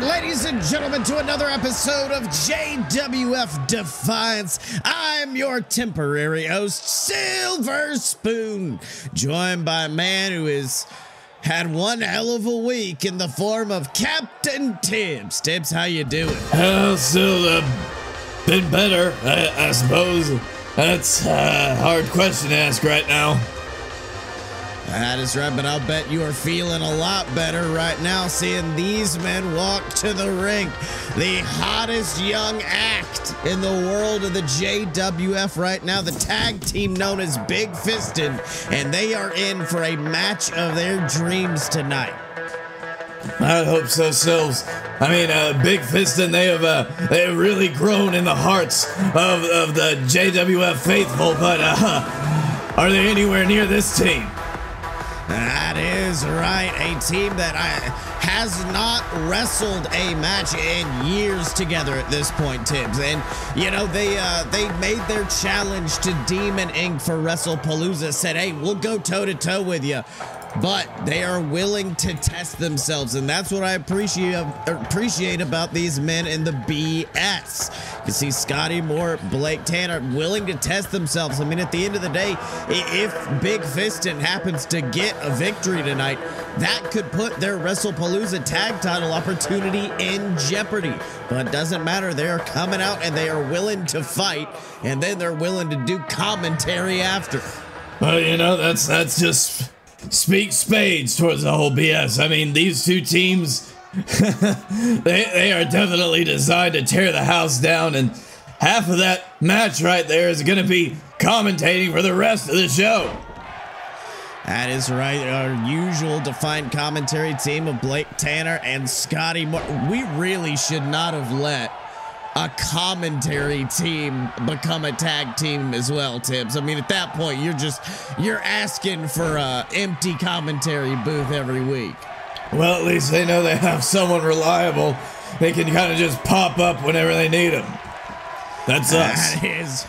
Ladies and gentlemen, to another episode of JWF Defiance. I'm your temporary host, Silver Spoon, joined by a man who has had one hell of a week in the form of Captain Tibbs. Tibbs, how you doing? Uh, still uh, been better, I, I suppose. That's a hard question to ask right now. That is right, but I'll bet you are feeling a lot better right now seeing these men walk to the ring. The hottest young act in the world of the JWF right now, the tag team known as Big Fistin, and they are in for a match of their dreams tonight. I hope so, Sills. I mean, uh, Big Fistin, they have uh, they have really grown in the hearts of, of the JWF faithful, but uh, are they anywhere near this team? Is right. A team that I, has not wrestled a match in years together at this point, Tibbs. And you know they uh, they made their challenge to Demon Inc. for WrestlePalooza. Said, "Hey, we'll go toe to toe with you." But they are willing to test themselves, and that's what I appreciate appreciate about these men in the BS. You see Scottye Moore, Blake Tanner willing to test themselves. I mean, at the end of the day, if Big Fistin happens to get a victory tonight, that could put their WrestlePalooza tag title opportunity in jeopardy. But it doesn't matter. They are coming out and they are willing to fight, and then they're willing to do commentary after. Well, you know, that's that's just speak spades towards the whole BS. I mean, these two teams, they, they are definitely designed to tear the house down, and half of that match right there is going to be commentating for the rest of the show. That is right. Our usual defined commentary team of Blake Tanner and Scottye Moore. We really should not have let a commentary team become a tag team as well, Tibbs. I mean, at that point, you're just you're asking for a empty commentary booth every week. Well, at least they know they have someone reliable. They can kind of just pop up whenever they need them. That's us. That is.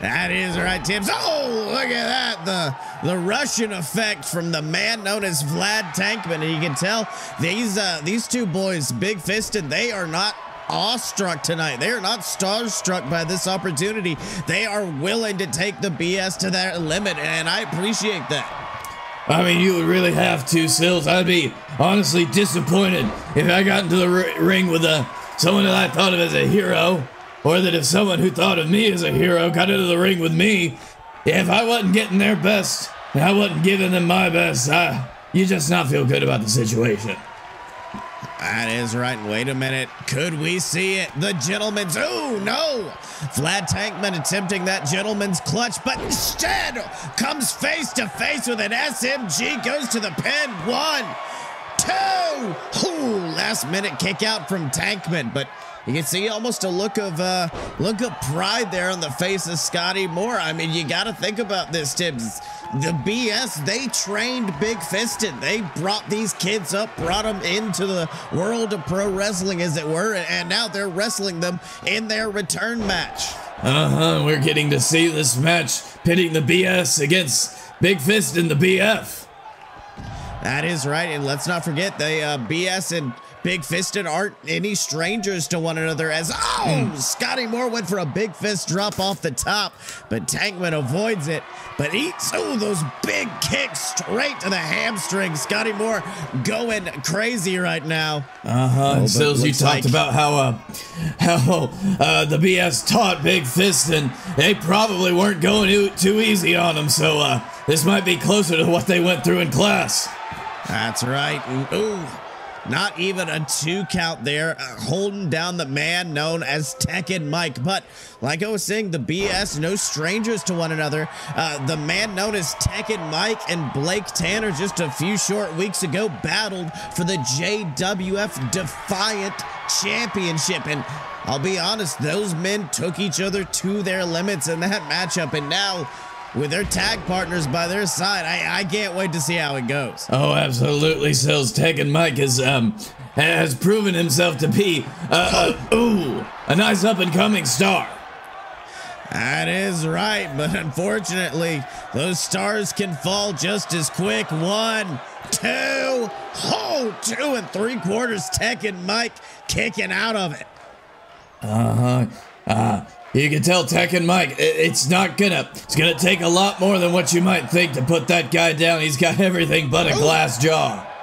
That is right, Tibbs. Oh, look at that. The the Russian effect from the man known as Vlad Tankman. And you can tell these uh, these two boys, Big Fistin, they are not awestruck tonight. They are not starstruck by this opportunity. They are willing to take the BS to their limit, and I appreciate that. I mean, you would really have to, Sills. I'd be honestly disappointed if I got into the ring with a someone that I thought of as a hero, or that if someone who thought of me as a hero got into the ring with me, if I wasn't getting their best and I wasn't giving them my best, I, you just not feel good about the situation. That is right. Wait a minute. Could we see it? The gentleman's. Oh, no. Vlad Tankman attempting that gentleman's clutch, but instead comes face to face with an SMG. Goes to the pin. One, two. Ooh, last minute kick out from Tankman, but you can see almost a look of uh, look of pride there on the face of Scottye Moore. I mean, you got to think about this, Tibbs. The BS, they trained Big Fistin. They brought these kids up, brought them into the world of pro wrestling, as it were, and now they're wrestling them in their return match. Uh huh. We're getting to see this match pitting the BS against Big Fist and the BF. That is right, and let's not forget the uh, BS and Big Fistin aren't any strangers to one another as, oh, mm. Scottye Moore went for a big fist drop off the top, but Tankman avoids it, but eats, oh, those big kicks straight to the hamstring. Scottye Moore going crazy right now. Uh-huh, oh, so you talked like... about how, uh, how uh, the BS taught Big Fist, and they probably weren't going too, too easy on him, so uh, this might be closer to what they went through in class. That's right. Ooh, not even a two count there, uh, holding down the man known as Tekken Mike. But like I was saying, the BS, no strangers to one another. Uh, the man known as Tekken Mike and Blake Tanner just a few short weeks ago battled for the JWF Defiant Championship. And I'll be honest, those men took each other to their limits in that matchup. And now with their tag partners by their side. I, I can't wait to see how it goes. Oh, absolutely. Sills Tekken Mike has um has proven himself to be uh, uh ooh a nice up and coming star. That is right, but unfortunately, those stars can fall just as quick. One, two, oh! Two and three quarters. Tekken Mike kicking out of it. Uh-huh. Uh, you can tell Tekken Mike, it's not gonna, it's gonna take a lot more than what you might think to put that guy down. He's got everything but a glass jaw.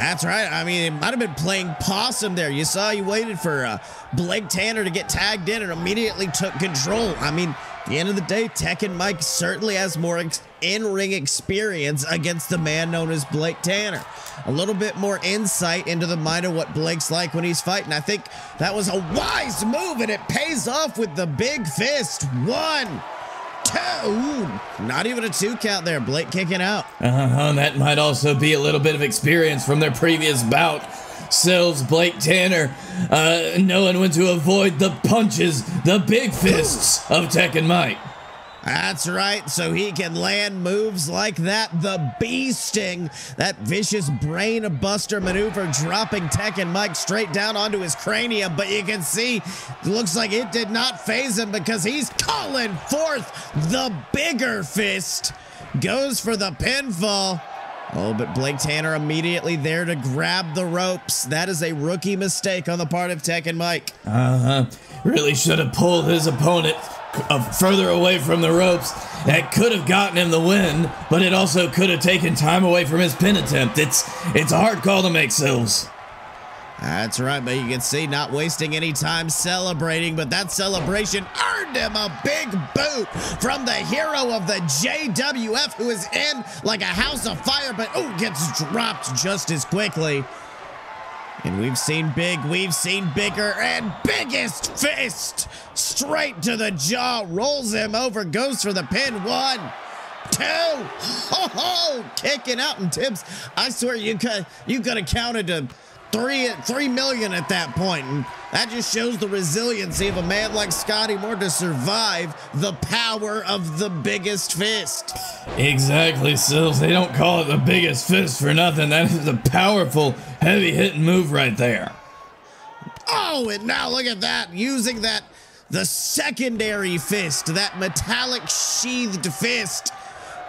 That's right. I mean, it might have been playing possum there. You saw he waited for uh, Blake Tanner to get tagged in and immediately took control. I mean, at the end of the day, Tekken Mike certainly has more in-ring experience against the man known as Blake Tanner. A little bit more insight into the mind of what Blake's like when he's fighting. I think that was a wise move, and it pays off with the big fist. One, two. Not even a two count there. Blake kicking out. Uh-huh. That might also be a little bit of experience from their previous bout. Sills, Blake Tanner, uh, knowing when to avoid the punches, the big fists of Tekken Mike. That's right, so he can land moves like that. The bee sting, that vicious brain buster maneuver, dropping Tekken Mike straight down onto his cranium. But you can see, looks like it did not phase him because he's calling forth the bigger fist. Goes for the pinfall. Oh, but Blake Tanner immediately there to grab the ropes. That is a rookie mistake on the part of Tekken Mike. Uh huh. Really should have pulled his opponent further away from the ropes. That could have gotten him the win, but it also could have taken time away from his pin attempt. It's it's a hard call to make, Sills. That's right, but you can see not wasting any time celebrating, but that celebration earned him a big boot from the hero of the JWF who is in like a house of fire, but oh, gets dropped just as quickly. And we've seen big, we've seen bigger, and biggest fist straight to the jaw, rolls him over, goes for the pin. One, two, ho ho, kicking out and Tibbs. I swear you could you could have counted to three three million at that point, and that just shows the resiliency of a man like Scottye Moore to survive the power of the biggest fist. Exactly, Sills. They don't call it the biggest fist for nothing. That is a powerful, heavy hitting move right there. Oh, and now look at that, using that the secondary fist, that metallic sheathed fist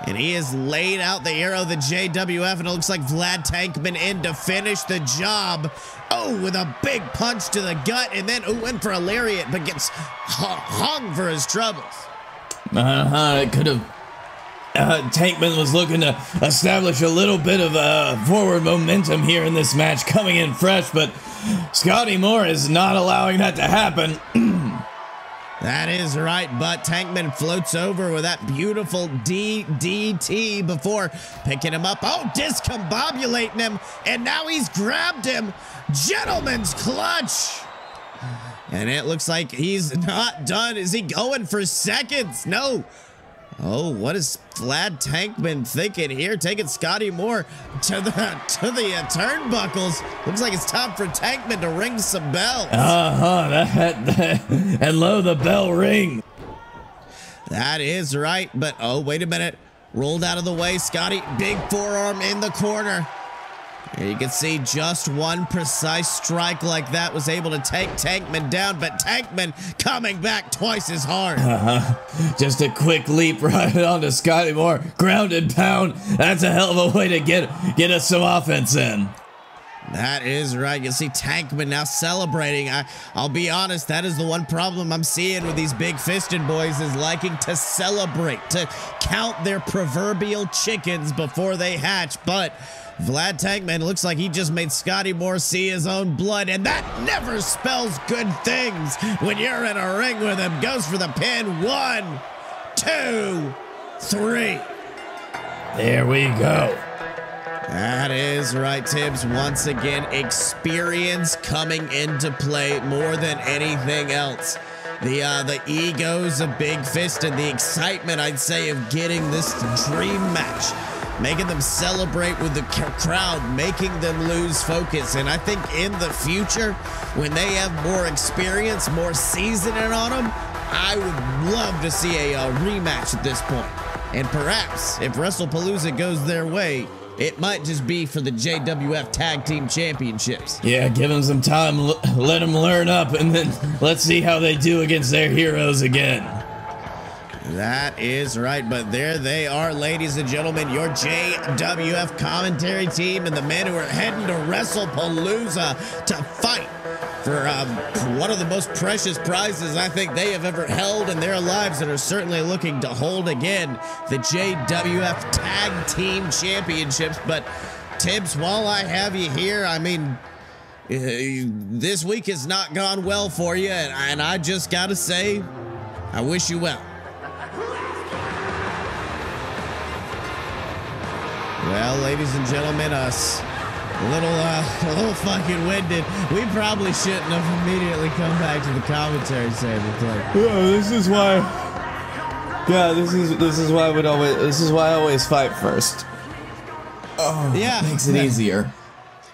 and he has laid out the arrow, the JWF, and it looks like Vlad Tankman in to finish the job. Oh, with a big punch to the gut, and then oh, went for a lariat, but gets hung for his troubles. Uh-huh, it could have uh, Tankman was looking to establish a little bit of uh, forward momentum here in this match, coming in fresh, but Scottye Moore is not allowing that to happen. That is right, but Tankman floats over with that beautiful DDT before picking him up. Oh, discombobulating him, and now he's grabbed him. Gentleman's clutch. And it looks like he's not done. Is he going for seconds? No. Oh, what is Vlad Tankman thinking here? Taking Scottye Moore to the to the uh, turnbuckles. Looks like it's time for Tankman to ring some bells. Uh huh. That, that, and lo, the bell ring. That is right. But oh, wait a minute. Rolled out of the way. Scottye, big forearm in the corner. You can see just one precise strike like that was able to take Tankman down, but Tankman coming back twice as hard. Uh-huh. Just a quick leap right onto Scottye Moore. Grounded pound. That's a hell of a way to get, get us some offense in. That is right. You see Tankman now celebrating. I, I'll be honest, that is the one problem I'm seeing with these Big Fistin boys is liking to celebrate, to count their proverbial chickens before they hatch. But Vlad Tankman looks like he just made Scottye Moore see his own blood, and that never spells good things when you're in a ring with him. Goes for the pin. One, two, three. There we go. That is right, Tibbs. Once again, experience coming into play more than anything else. The uh, the egos of Big Fist and the excitement, I'd say, of getting this dream match making them celebrate with the crowd, making them lose focus. And I think in the future, when they have more experience, more seasoning on them, I would love to see a, a rematch at this point. And perhaps if WrestlePalooza goes their way, it might just be for the JWF Tag Team Championships. Yeah, give them some time, let them learn up, and then let's see how they do against their heroes again. That is right, but there they are, ladies and gentlemen, your JWF commentary team and the men who are heading to WrestlePalooza to fight for um, one of the most precious prizes I think they have ever held in their lives and are certainly looking to hold again the JWF Tag Team Championships. But Tibbs, while I have you here, I mean, uh, this week has not gone well for you, and, I just got to say, I wish you well. Well, ladies and gentlemen, us a little, uh, a little fucking winded. We probably shouldn't have immediately come back to the commentary table. But Yeah, this is why. Yeah, this is this is why I would always. This is why I always fight first. Oh, Yeah. makes it easier.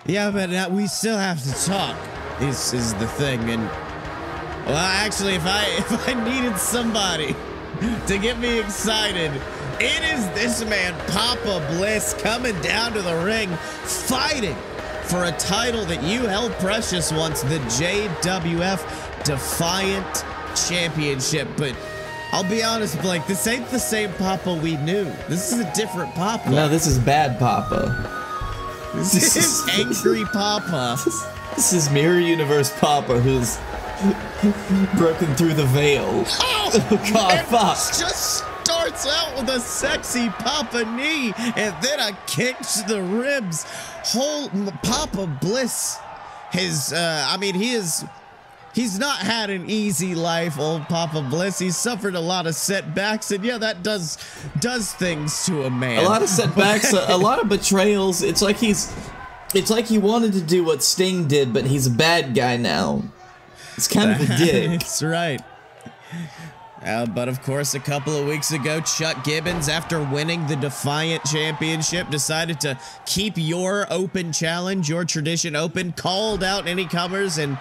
yeah, but uh, we still have to talk. This is the thing, and well, actually, if I if I needed somebody to get me excited, it is this man, Papa Bliss, coming down to the ring, fighting for a title that you held precious once, the JWF Defiant Championship. But I'll be honest, Blake, this ain't the same Papa we knew. This is a different Papa. No, this is bad, Papa. this is angry Papa. This is Mirror Universe Papa who's broken through the veil. Oh, God, and fuck. Just out with a sexy Papa knee and then a kick to the ribs. Whole Papa Bliss, his, uh, I mean, he is. He's not had an easy life, old Papa Bliss. He's suffered a lot of setbacks, and yeah, that does does things to a man. A lot of setbacks, a, a lot of betrayals. It's like he's. It's like he wanted to do what Sting did, but he's a bad guy now. It's kind of a dick. That's right. Uh, but of course, a couple of weeks ago, Chuck Gibbons, after winning the Defiant Championship, decided to keep your open challenge, your tradition open, called out any comers, and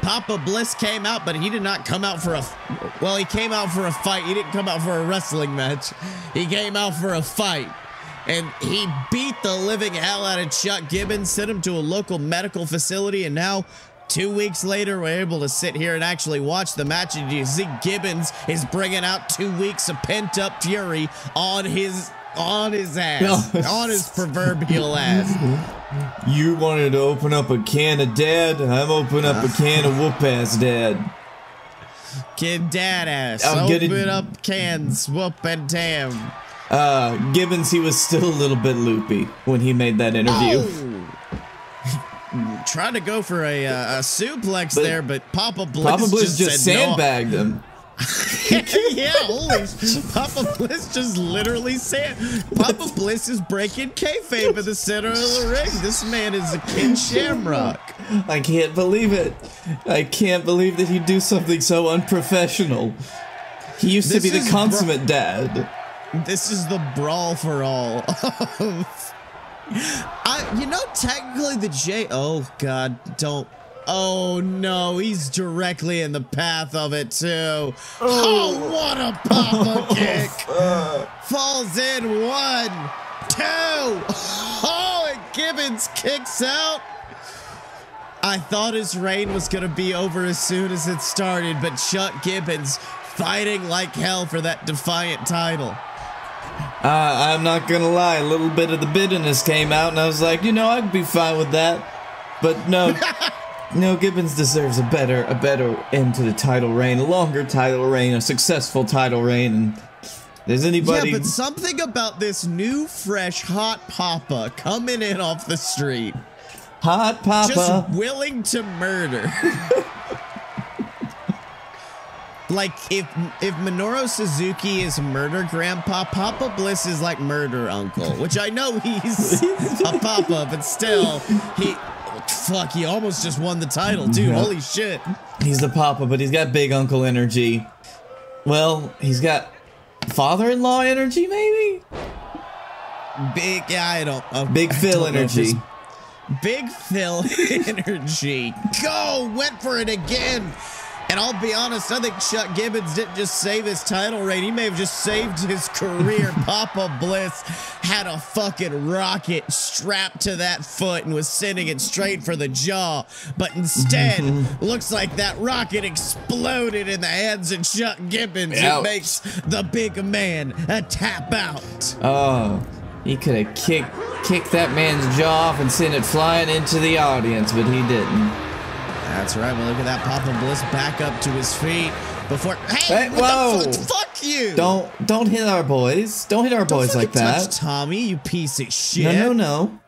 Papa Bliss came out, but he did not come out for a. Well, he came out for a fight. He didn't come out for a wrestling match. He came out for a fight. And he beat the living hell out of Chuck Gibbons, sent him to a local medical facility, and now Two weeks later, we're able to sit here and actually watch the match, and you see Gibbons is bringing out two weeks of pent up fury on his on his ass, No. on his proverbial ass. You wanted to open up a can of dad. I'm opening up a can of whoop ass dad. Kid dad ass, I'm open gonna- up cans, whoop and damn. Uh, Gibbons, he was still a little bit loopy when he made that interview. Oh! Trying to go for a, uh, a suplex But- there, but Papa Bliss Papa Bliss just, said no. sandbagged him. yeah, holy Papa Bliss just literally said Papa Bliss is breaking kayfabe in the center of the ring. This man is a Ken Shamrock. I can't believe it. I can't believe that he'd do something so unprofessional. He used This to be the consummate dad. This is the brawl for all. I, you know, technically the J. Oh God, don't. Oh no, he's directly in the path of it too. Oh, what a Papa kick! Uh. Falls in one, two. Oh, and Gibbons kicks out. I thought his reign was going to be over as soon as it started, but Chuck Gibbons fighting like hell for that defiant title. Uh, I'm not gonna lie, a little bit of the bitterness came out, and I was like, you know, I'd be fine with that. But no, no, Gibbons deserves a better, a better end to the title reign, a longer title reign, a successful title reign. And there's anybody? Yeah, but something about this new, fresh, hot Papa coming in off the street, Hot Papa. just willing to murder. like if if Minoru Suzuki is murder grandpa, Papa Bliss is like murder uncle, which I know he's a Papa, but still he. Fuck, he almost just won the title, dude. Yeah. Holy shit. He's the Papa, but he's got big uncle energy. Well, he's got father-in-law energy, maybe. Big, yeah, I don't. uh, Big Phil don't energy. Big Phil energy. Go! Went for it again. And I'll be honest, I think Chuck Gibbons didn't just save his title reign. He may have just saved his career. Papa Bliss had a fucking rocket strapped to that foot and was sending it straight for the jaw. But instead, mm-hmm. looks like that rocket exploded in the hands of Chuck Gibbons. It Ouch. makes the big man a tap out. Oh, he could have kicked kicked that man's jaw off and sent it flying into the audience, but he didn't. That's right. Well, look at that. pop Papa Bliss back up to his feet before. Hey, Hey, what whoa. the fuck? You! Don't don't hit our boys. Don't hit our Don't boys like fucking touch that. Tommy, you piece of shit. No, no, no.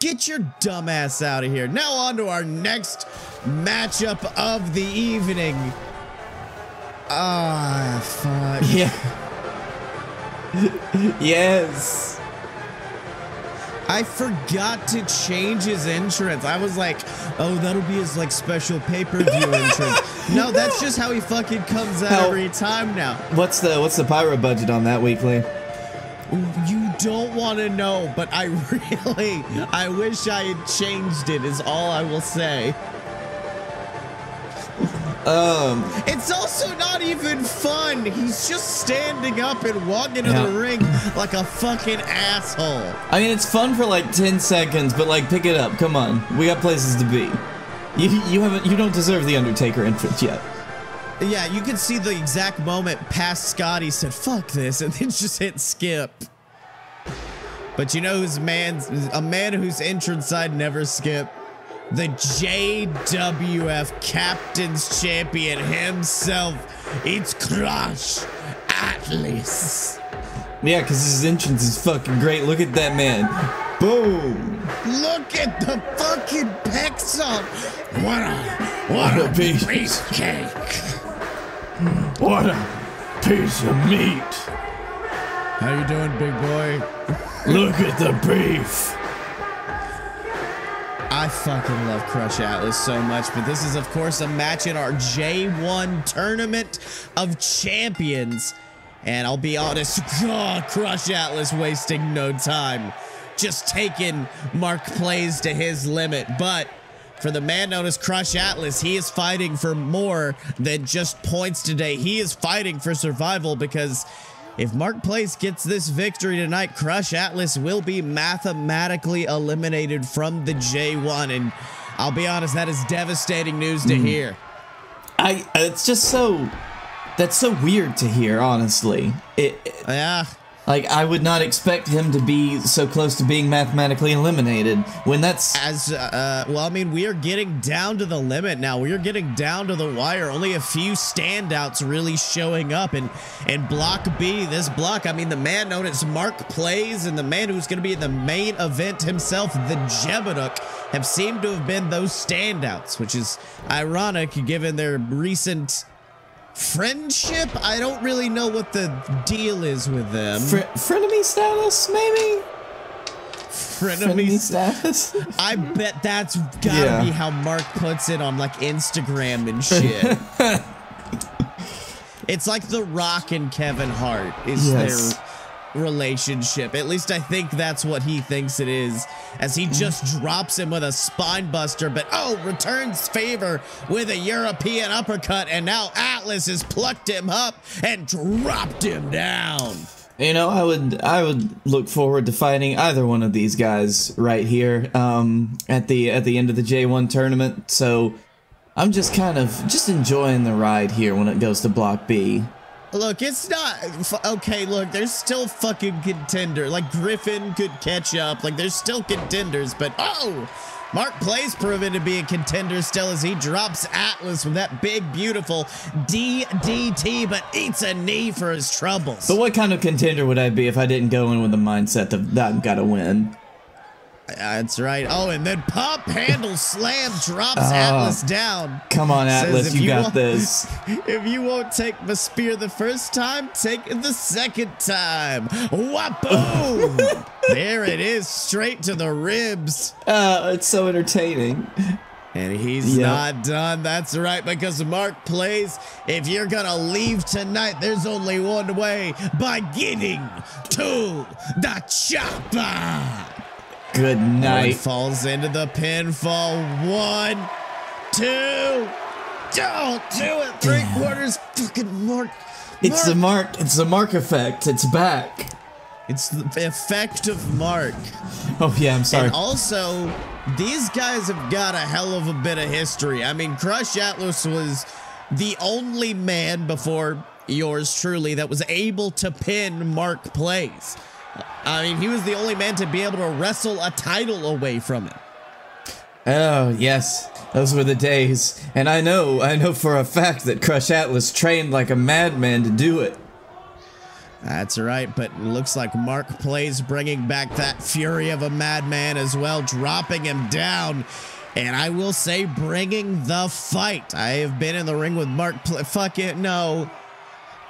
Get your dumbass out of here. Now on to our next matchup of the evening. Ah, fuck. Yeah. yes. I forgot to change his entrance. I was like, oh, that'll be his like special pay-per-view entrance. No, that's just how he fucking comes out How- every time now. What's the what's the pyro budget on that weekly? You don't want to know, but I really, I wish I had changed it. Is all I will say. Um, It's also not even fun. He's just standing up and walking to the ring like a fucking asshole. I mean it's fun for like ten seconds, but like pick it up. Come on, we got places to be. You you haven't you don't deserve the Undertaker entrance yet. Yeah, you can see the exact moment past Scottye said, fuck this, and then just hit skip. But you know who's man's a man whose entrance I'd never skip? The JWF Captain's Champion himself. It's Crush Atlas. Yeah, because his entrance is fucking great. Look at that man. Boom. Look at the fucking pecs on. What a What a piece. beefcake. Hmm. What a piece of meat. How you doing, big boy? Look at the beef. I fucking love Crush Atlas so much, but this is, of course, a match in our J1 Tournament of Champions. And I'll be honest, God, Crush Atlas wasting no time. Just taking Mark Plays to his limit. But for the man known as Crush Atlas, he is fighting for more than just points today. He is fighting for survival because if Mark Plays gets this victory tonight, Crush Atlas will be mathematically eliminated from the J1. And I'll be honest, that is devastating news to hmm. hear. I. It's just so. That's so weird to hear. Honestly, it, it- Yeah. Like I would not expect him to be so close to being mathematically eliminated when that's. As uh, well, I mean, we are getting down to the limit now. We are getting down to the wire. Only a few standouts really showing up. And in Block B, this block, I mean, the man known as Mark Plays and the man who's going to be in the main event himself, the Jeb-A-Dook, have seemed to have been those standouts, which is ironic given their recent friendship. I don't really know what the deal is with them. Fr- frenemy status, maybe? Frenemy Frenemies. status? I bet that's gotta Yeah. be how Mark puts it on like Instagram and shit. it's like The Rock and Kevin Hart is Yes. their relationship. At least I think that's what he thinks it is. As he just drops him with a spine buster, but oh, returns favor with a European uppercut, and now Atlas has plucked him up and dropped him down. You know, I would I would look forward to fighting either one of these guys right here um, at the at the end of the J1 tournament. So I'm just kind of just enjoying the ride here when it goes to Block B. Look, it's not okay. Look, there's still fucking contender. Like Griffin could catch up. Like there's still contenders, but oh, Mark Play's proven to be a contender still as he drops Atlas with that big, beautiful DDT, but eats a knee for his troubles. But what kind of contender would I be if I didn't go in with the mindset that I've got to win? That's right. Oh, and then pumphandle slam drops Ah. Atlas down. Come on, Atlas, if you, you got this. If you won't take the spear the first time, take it the second time. Waboom! there it is, straight to the ribs. Uh, it's so entertaining. And he's Yep. not done. That's right, because Mark plays. If you're gonna leave tonight, there's only one way by getting to the chopper. Good Night falls into the pinfall. One, two, Don't do it. Three quarters. Fucking Mark. It's the Mark. mark. It's the mark effect. It's back. It's the effect of Mark. Oh yeah, I'm sorry. And also, these guys have got a hell of a bit of history. I mean, Crush Atlas was the only man before yours truly that was able to pin Mark Plays. I mean, he was the only man to be able to wrestle a title away from him. Oh yes, those were the days. And I know, I know for a fact that Crush Atlas trained like a madman to do it. That's right, but it looks like Mark Plays bringing back that fury of a madman as well, dropping him down. And I will say, bringing the fight. I have been in the ring with Mark. Pl- fuck it, no.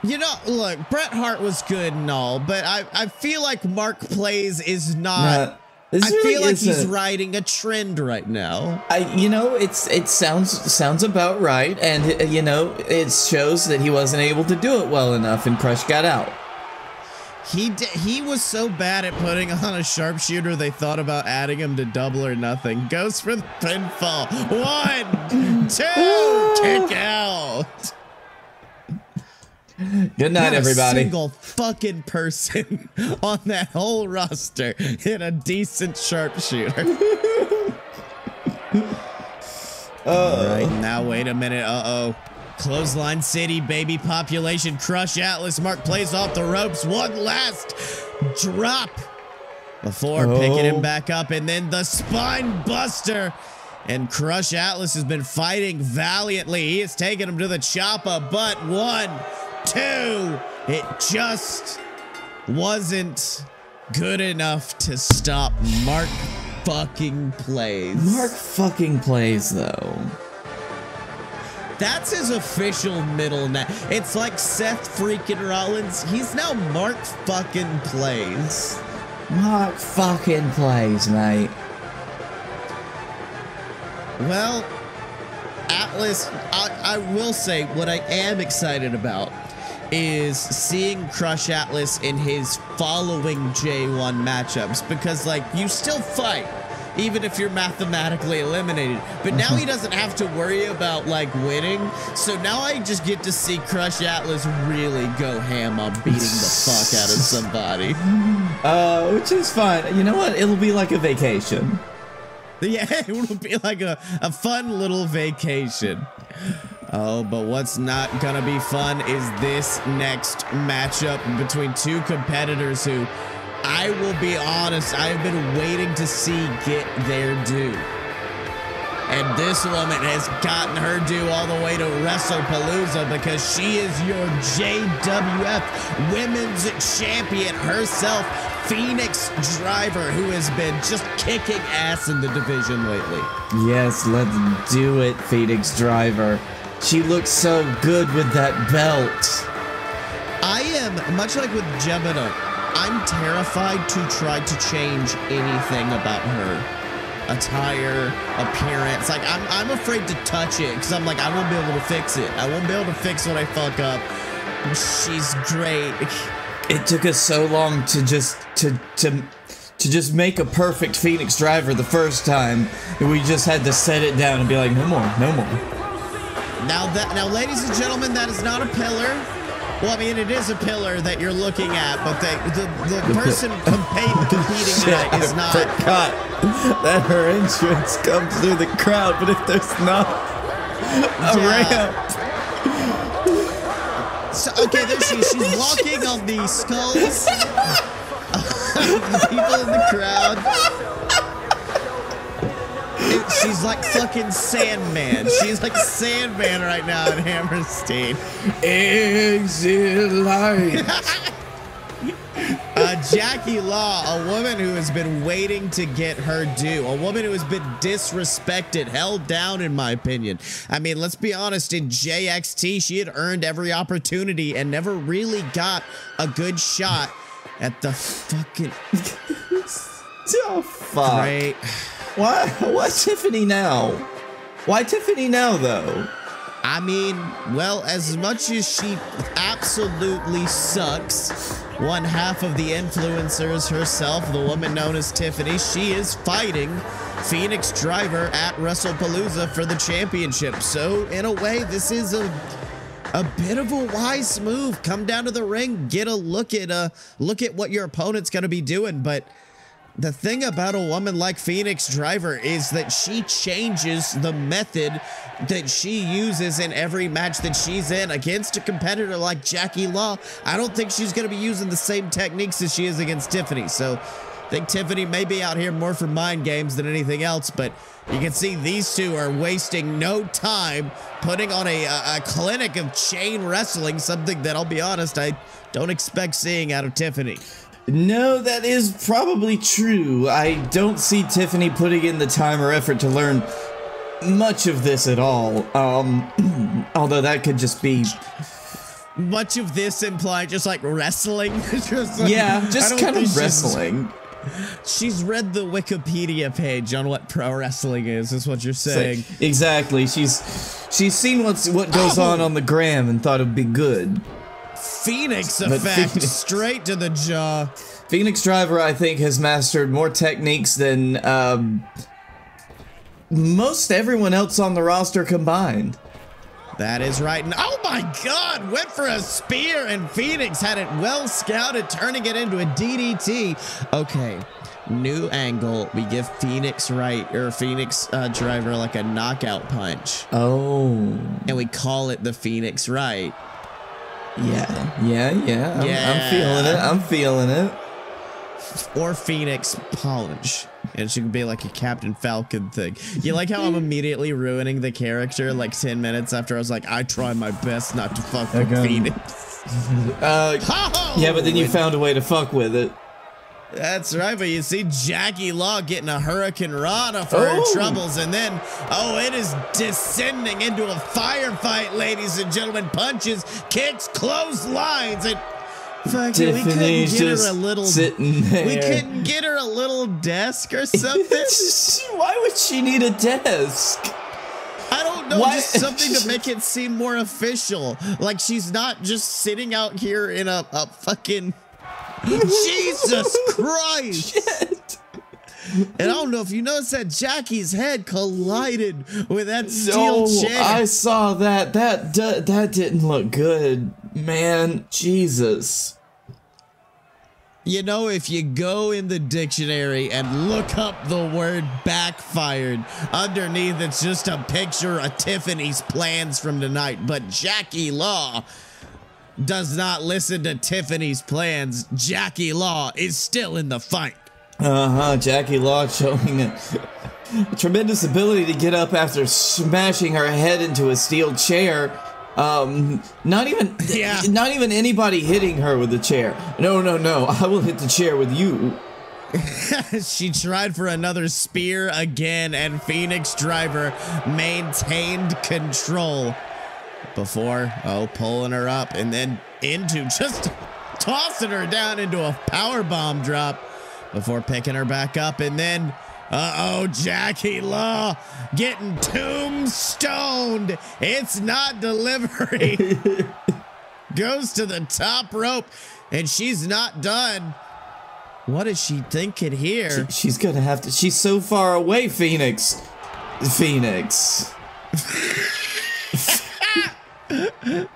You know, look, Bret Hart was good and all, but I, I feel like Mark Plays is not. I really feel like he's riding a trend right now. I, you know, it's it sounds sounds about right, and uh, you know, it shows that he wasn't able to do it well enough, and Crush got out. He di- he was so bad at putting on a sharpshooter, they thought about adding him to double or nothing. Goes for the pinfall. One, two, kick out. Good night, Not everybody. single fucking person on that whole roster hit a decent sharpshooter. All right, now wait a minute. Uh oh. Clothesline City, baby population, crush Atlas. Mark plays off the ropes. One last drop before picking Oh. him back up, and then the spine buster. And Crush Atlas has been fighting valiantly. He has taken him to the chopper, but one, two, it just wasn't good enough to stop Mark fucking plays. Mark fucking plays though. That's his official middle name. It's like Seth freaking Rollins. He's now Mark fucking plays. Mark fucking plays, mate. Well, Atlas, I, I will say what I am excited about is seeing Crush Atlas in his following J1 matchups because, like, you still fight. Even if you're mathematically eliminated. But now he doesn't have to worry about like winning. So now I just get to see Crush Atlas really go ham on beating the fuck out of somebody. Uh, which is fine. You know what? It'll be like a vacation. Yeah, it will be like a, a fun little vacation. Oh, but what's not gonna be fun is this next matchup between two competitors who I will be honest, I've been waiting to see get their due. And this woman has gotten her due all the way to WrestlePalooza because she is your JWF Women's Champion herself, Phoenix Driver, who has been just kicking ass in the division lately. Yes, let's do it, Phoenix Driver. She looks so good with that belt. I am, much like with Gemina, I'm terrified to try to change anything about her attire, appearance. Like I'm, I'm afraid to touch it because I'm like I won't be able to fix it. I won't be able to fix what I fuck up. She's great. It took us so long to just to to to just make a perfect Phoenix Driver the first time. that We just had to set it down and be like, no more, no more. Now that now, ladies and gentlemen, that is not a pillar. Well, I mean, it is a pillar that you're looking at, but the the, the person compa- competing tonight is I not. forgot that her entrance comes through the crowd, but if there's not a Yeah. ramp, So, okay, there she is. She's walking on the skulls of the people in the crowd. It- she's like fucking Sandman. She's like Sandman right now in Hammerstein. exit light. Uh, Jackie Law, a woman who has been waiting to get her due, a woman who has been disrespected, held down, in my opinion. I mean, let's be honest, in JXT, she had earned every opportunity and never really got a good shot at the fucking oh fuck! great. Why? Why Tiffany now? Why Tiffany now though? I mean, well, as much as she absolutely sucks, one half of the influencers herself, the woman known as Tiffany, she is fighting Phoenix Driver at WrestlePalooza for the championship. So, in a way, this is a a bit of a wise move. Come down to the ring, get a look at uh look at what your opponent's going to be doing, but the thing about a woman like Phoenix Driver is that she changes the method that she uses in every match that she's in against a competitor like Jackie Law. I don't think she's going to be using the same techniques as she is against Tiffany. So I think Tiffany may be out here more for mind games than anything else, but you can see these two are wasting no time putting on a, a, a clinic of chain wrestling, something that I'll be honest, I don't expect seeing out of Tiffany. No, that is probably true. I don't see Tiffany putting in the time or effort to learn much of this at all. Um, although that could just be. Much of this implied just like wrestling. just like, yeah, just kind of wrestling. She's, she's read the Wikipedia page on what pro wrestling is. Is what you're saying? So, exactly. She's she's seen what's what goes oh. on on the gram and thought it'd be good. Phoenix effect Phoenix, straight to the jaw. Phoenix Driver, I think, has mastered more techniques than um, most everyone else on the roster combined. That is right. And oh my God, went for a spear, and Phoenix had it well scouted, turning it into a DDT. Okay, new angle. We give Phoenix right or Phoenix uh, driver like a knockout punch. Oh, and we call it the Phoenix right. Yeah, yeah, yeah. I'm, yeah. I'm feeling it. I'm feeling it. Or Phoenix Punch. And she could be like a Captain Falcon thing. You like how I'm immediately ruining the character like 10 minutes after I was like, I try my best not to fuck with. Phoenix. Uh, yeah, but then you found a way to fuck with it. That's right, but you see Jackie Law getting a Hurricanrana for oh. her troubles, and then, oh, it is descending into a firefight, ladies and gentlemen. Punches, kicks, clotheslines, and Fuck we couldn't get her a little. Sitting there. We couldn't get her a little desk or something. Why would she need a desk? I don't know, just something to make it seem more official. Like she's not just sitting out here in a, a fucking Jesus Christ! Shit. And I don't know if you noticed that Jackie's head collided with that steel no, chair. I saw that. That that didn't look good, man. Jesus. You know, if you go in the dictionary and look up the word backfired, underneath it's just a picture of Tiffany's plans from tonight. But Jackie Law does not listen to Tiffany's plans, Jackie Law is still in the fight. Uh huh. Jackie Law showing a, a, tremendous ability to get up after smashing her head into a steel chair. Um, not even, yeah. not even anybody hitting her with the chair. No, no, no. I will hit the chair with you. she tried for another spear again, and Phoenix Driver maintained control before, oh, pulling her up and then into just tossing her down into a power bomb drop before picking her back up. And then, uh oh, Jackie Law getting tombstoned. It's not delivery. Goes to the top rope and she's not done. What is she thinking here? She, she's gonna have to. She's so far away, Phoenix. Phoenix.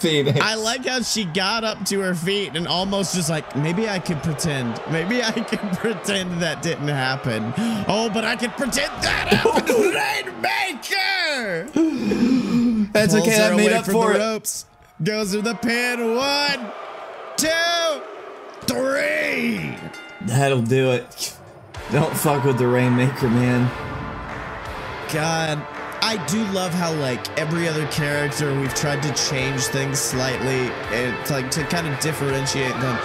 Phoenix. I like how she got up to her feet and almost just like, maybe I could pretend. Maybe I can pretend that didn't happen. Oh, but I can pretend that happened. Rainmaker! That's Pulls okay, I made up for it. Ropes. Goes to the pin. One, two, three. That'll do it. Don't fuck with the Rainmaker, man. God, I do love how like every other character we've tried to change things slightly and like to kind of differentiate them.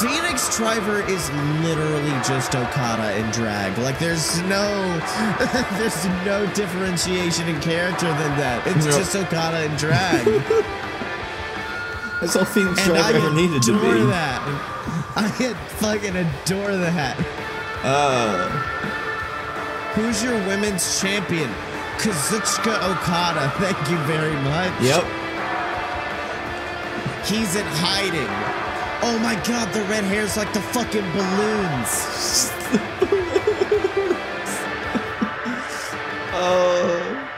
Phoenix Driver is literally just Okada in drag. Like there's no there's no differentiation in character than that. It's just Okada in drag. That's all Phoenix and Driver ever needed to be. that. I fucking adore that. Uh Who's your women's champion? Kazuchika Okada. Thank you very much. Yep. He's in hiding. Oh my god, the red hair's like the fucking balloons. Oh.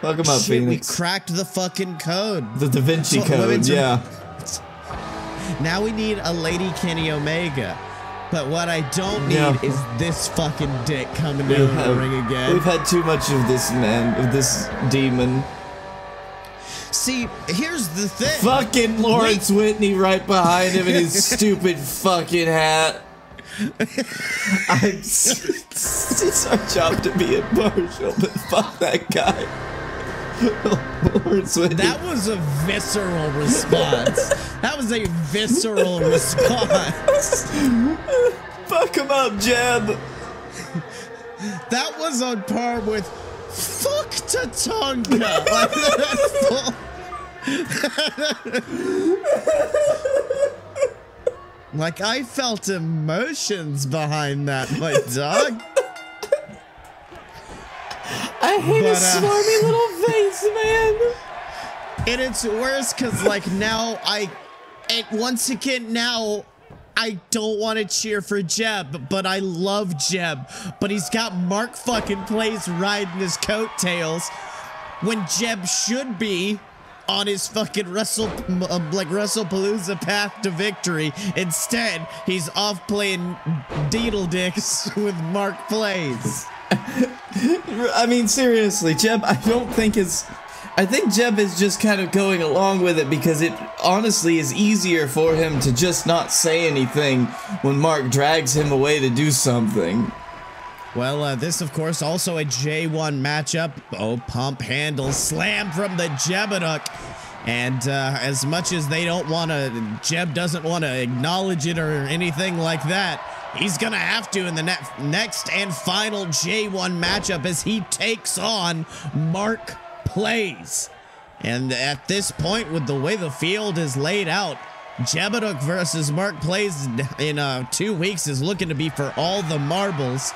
Fuck him up, Shit, we cracked the fucking code. the Da Vinci So, Code, yeah. Now we need a Lady Kenny Omega. But what I don't need No. is this fucking dick coming down the ring again. We've had too much of this man, of this demon. See, here's the thing. Fucking Lawrence Whitney right behind him in his stupid fucking hat. It's our job to be impartial, but fuck that guy. That was a visceral response. that was a visceral response. fuck him up, Jeb. That was on par with fuck Tatanka. Like, that's like I felt emotions behind that, my dog. I hate But, his uh, smarmy little face, man. And it's worse because like now I, it once again now. I don't want to cheer for Jeb, but I love Jeb. But he's got Mark fucking plays riding his coattails when Jeb should be on his fucking Wrestle um, like WrestlePalooza path to victory. Instead, he's off playing Deedle Dicks with Mark Plays. I mean, seriously, Jeb, I don't think is. I think Jeb is just kind of going along with it because it honestly is easier for him to just not say anything when Mark drags him away to do something. Well, uh, this, of course, also a J1 matchup. Oh, pump handle slam from the Jeb-A-Dook. And uh, as much as they don't want to, Jeb doesn't want to acknowledge it or anything like that, he's going to have to in the ne- next and final J1 matchup as he takes on Mark Plays. And at this point, with the way the field is laid out, Jeb-A-Dook versus Mark Plays in uh, two weeks is looking to be for all the marbles.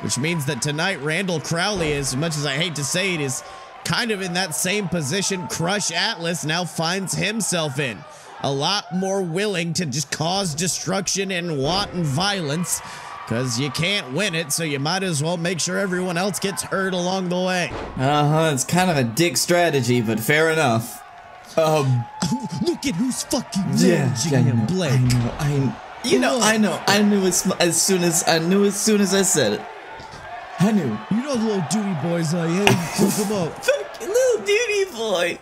Which means that tonight, Randall Crowley, as much as I hate to say it, is kind of in that same position Crush Atlas now finds himself in. A lot more willing to just cause destruction and wanton violence. Because you can't win it, so you might as well make sure everyone else gets hurt along the way. Uh huh. It's kind of a dick strategy, but fair enough. Um. Look at who's fucking Yeah. know. Blake. I know. I. You know. I know. I knew as as soon as I knew as soon as I said it. I knew. You know the little duty boys I am. Look him up. Fucking little duty boy.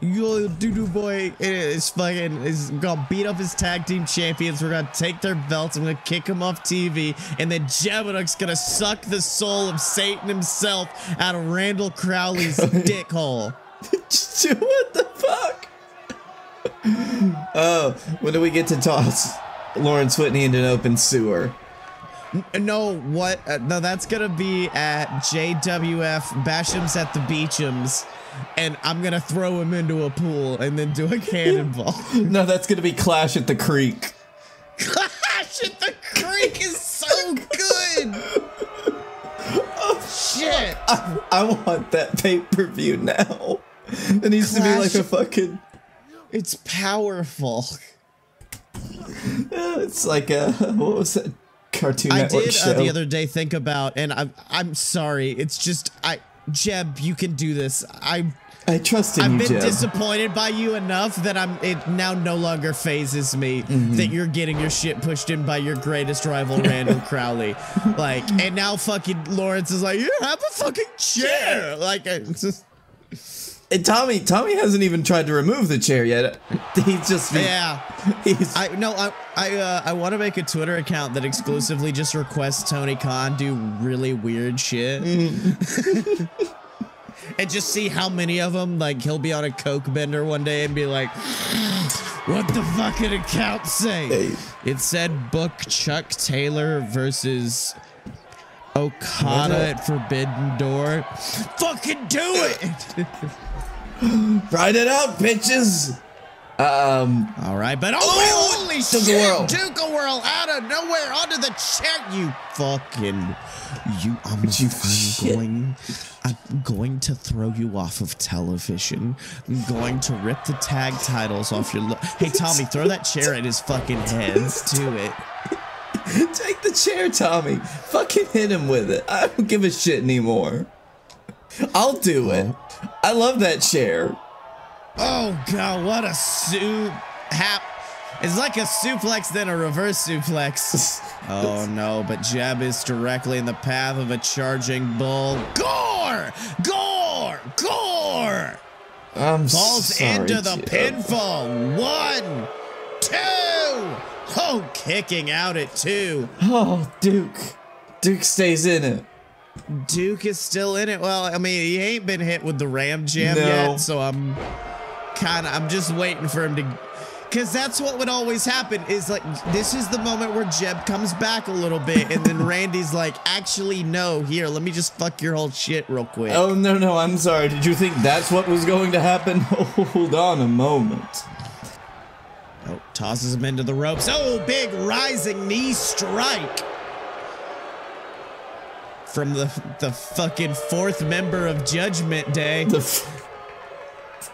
You little doo-doo boy is fucking is gonna beat up his tag team champions. We're gonna take their belts. I'm gonna kick them off TV, and then Jeb-A-Dook's gonna suck the soul of Satan himself out of Randall Crowley's dick hole. what the fuck? Oh, when do we get to toss Lawrence Whitney into an open sewer? No, what? Uh, no, that's gonna be at JWF Bashams at the Beachums, and I'm gonna throw him into a pool and then do a cannonball. No, that's gonna be Clash at the Creek. Clash at the creek is so good. Oh shit. I, I want that pay per view now. It needs to be like a fucking. It's powerful. It's like a what was that Cartoon I Network did show? uh, the other day think about, and I'm I'm sorry. It's just I Jeb, you can do this. I I trust in I've you, been Jeb. disappointed by you enough that I'm it now no longer phases me Mm-hmm. that you're getting your shit pushed in by your greatest rival Randall Crowley. Like and now fucking Lawrence is like, "Yeah, have a fucking chair." Like it's just And Tommy, Tommy hasn't even tried to remove the chair yet. He's just been, yeah. He's I no, I I uh, I want to make a Twitter account that exclusively just requests Tony Khan do really weird shit, and just see how many of them. Like he'll be on a coke bender one day and be like, "What the fuck did account say?" Hey. It said book Chuck Taylor versus Okada at Forbidden Door. Fucking do it! Ride it out, bitches. Um, All right, but oh, Oh, holy Duke shit! Duke Whirl out of nowhere onto the chair. You fucking, you! I'm, You I'm going, I'm going to throw you off of television. I'm going to rip the tag titles off your. Hey, Tommy, throw that chair at his fucking head. Do it. take Take the chair, Tommy. Fucking hit him with it. I don't give a shit anymore. I'll do it. I love that chair. Oh god, what a soup hap. It's like a suplex, then a reverse suplex. oh no, but Jeb is directly in the path of a charging bull. Gore! Gore! Gore! I'm Falls sorry, into the Jeb. pinfall. One, two. Oh, kicking out at two. Oh, Duke. Duke stays in it. Duke is still in it. Well, I mean, he ain't been hit with the Ram Jam No. yet, so I'm kind of, I'm just waiting for him to, because that's what would always happen. Is like this is the moment where Jeb comes back a little bit, and then Randy's like, actually, no, here, let me just fuck your whole shit real quick. Oh, no, no, I'm sorry. Did you think that's what was going to happen? Hold on a moment. Oh, tosses him into the ropes. Oh, big rising knee strike. From the the fucking fourth member of Judgment Day. The f-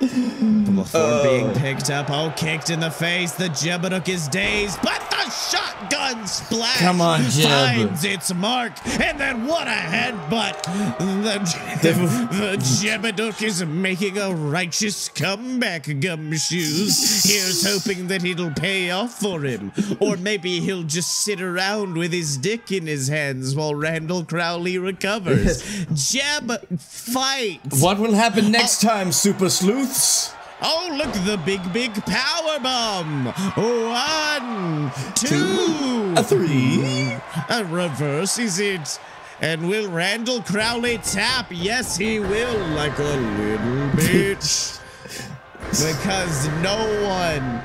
Before Oh. being picked up, oh, kicked in the face. The Jeb-A-Dook is dazed, but the shotgun splash Come on, Jeb. finds its mark. And then what a headbutt! The, the Jeb-A-Dook is making a righteous comeback, Gumshoes. Here's hoping that it'll pay off for him. Or maybe he'll just sit around with his dick in his hands while Randall Crowley recovers. Jeb fights. what will happen next oh. time, Super Sleuths? Oh, look, the big, big power bomb. One, two, A three? A reverse, is it? And will Randall Crowley tap? Yes, he will, like a little bitch. because no one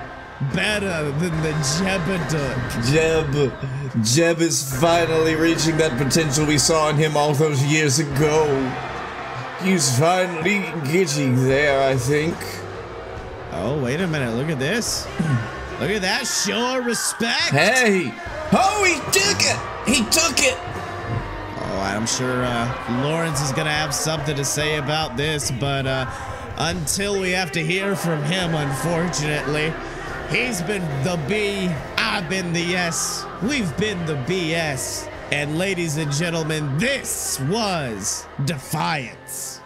better than the Jeb-A-Dook. Jeb. Jeb is finally reaching that potential we saw in him all those years ago. He's finally getting there, I think. Oh, wait a minute. Look at this. Look at that. Show of respect. Hey! Oh, he took it! He took it! Oh, I'm sure uh, Lawrence is gonna have something to say about this, but uh, until we have to hear from him, unfortunately, he's been the B, I've been the S, we've been the BS, and ladies and gentlemen, this was Defiance.